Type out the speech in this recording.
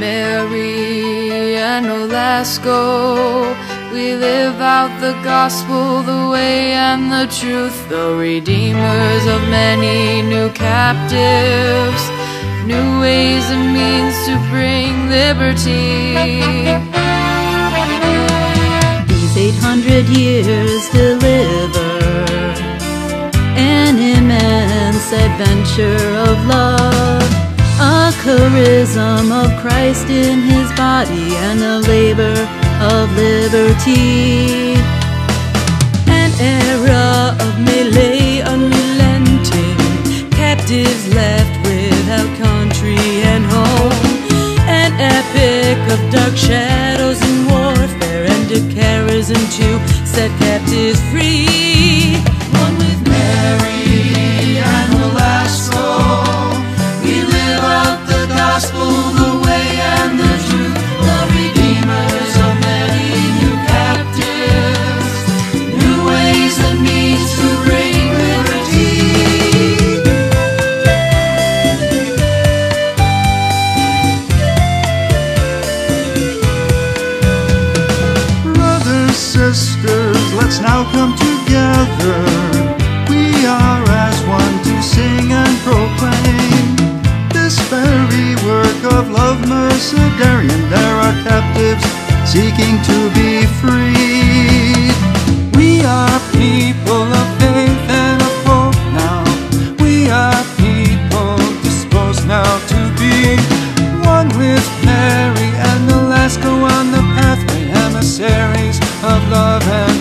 and Nolasco. We live out the gospel, the way and the truth, the redeemers of many new captives, new ways and means to bring liberty. These 800 years deliver an immense adventure of love, charism of Christ in his body, and the labor of liberty. An era of melee unrelenting, captives left without country and home. An epic of dark shadows and warfare, and a charism to set Let's now come together. We are as one to sing and proclaim this very work of love, Mercedarian. There are captives seeking to be freed. We are people of faith and of hope now. We are people disposed now to be one with Mary and Nolasco on the pathway emissaries of love and